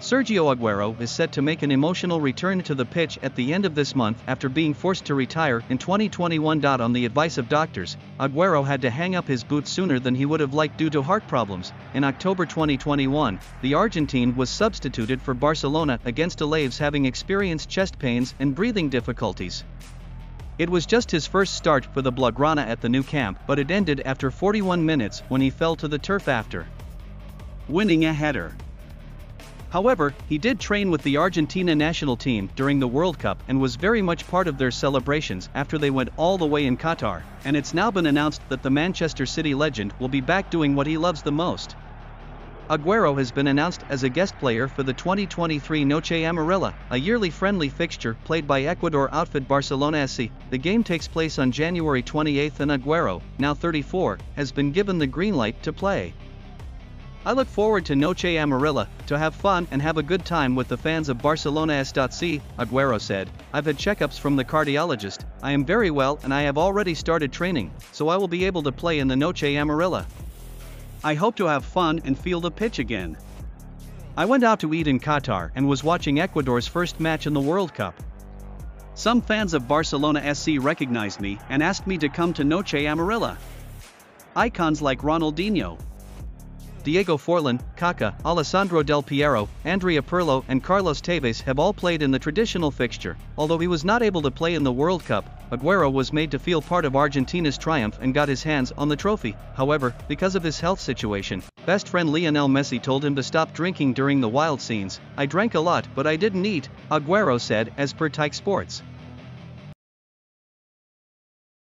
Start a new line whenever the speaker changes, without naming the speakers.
Sergio Aguero is set to make an emotional return to the pitch at the end of this month after being forced to retire in 2021. On the advice of doctors, Aguero had to hang up his boots sooner than he would have liked due to heart problems. In October 2021, the Argentine was substituted for Barcelona against Alaves having experienced chest pains and breathing difficulties. It was just his first start for the Blaugrana at the Nou Camp, but it ended after 41 minutes when he fell to the turf after winning a header. However, he did train with the Argentina national team during the World Cup and was very much part of their celebrations after they went all the way in Qatar, and it's now been announced that the Manchester City legend will be back doing what he loves the most. Aguero has been announced as a guest player for the 2023 Noche Amarilla, a yearly friendly fixture played by Ecuador outfit Barcelona SC. The game takes place on January 28 and Aguero, now 34, has been given the green light to play. I look forward to Noche Amarilla, to have fun and have a good time with the fans of Barcelona S.C., Aguero said. I've had checkups from the cardiologist, I am very well and I have already started training, so I will be able to play in the Noche Amarilla. I hope to have fun and feel the pitch again. I went out to eat in Qatar and was watching Ecuador's first match in the World Cup. Some fans of Barcelona SC recognized me and asked me to come to Noche Amarilla. Icons like Ronaldinho, Diego Forlan, Kaká, Alessandro Del Piero, Andrea Pirlo and Carlos Tevez have all played in the traditional fixture. Although he was not able to play in the World Cup, Aguero was made to feel part of Argentina's triumph and got his hands on the trophy. However, because of his health situation, best friend Lionel Messi told him to stop drinking during the wild scenes. I drank a lot but I didn't eat, Aguero said as per TyC Sports.